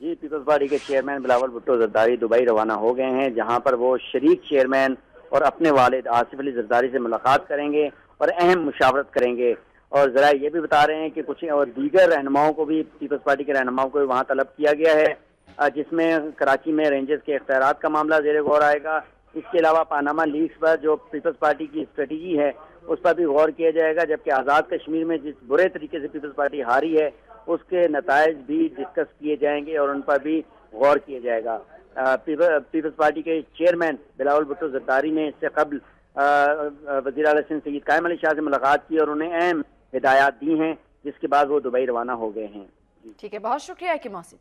जी, peoples Party के chairman Bilawal Bhutto Zardari Dubai रवाना हो गए हैं, जहाँ पर वो शरीक चेयरमैन और अपने वालिद आसिफ अली जरदारी से मुलाकात करेंगे और अहम मुशावरत करेंगे। और जरा ये भी बता रहे हैं कि कुछ और दीगर रहनुमाओं को भी, पीपल्स पार्टी के रहनुमाओं को भी वहाँ तलब किया गया है जिसमें कराची में रेंजर्स के अख्तियार का मामला जेर गौर आएगा। इसके अलावा पानामा लीग्स पर जो पीपल्स पार्टी की स्ट्रेटजी है, उस पर भी गौर किया जाएगा, जबकि आज़ाद कश्मीर में जिस बुरे तरीके से पीपल्स पार्टी हारी है उसके नतज भी डिस्कस किए जाएँगे और उन पर भी गौर किया जाएगा। पीपल्स पार्टी के चेयरमैन बिलावल भुट्टो जरदारी ने इससे कबल वजी सिंह सईद कायम अली शाह से मुलाकात की और उन्हें अहम हिदायत दी हैं, जिसके बाद वो दुबई रवाना हो गए हैं। ठीक है, बहुत शुक्रिया की मौसम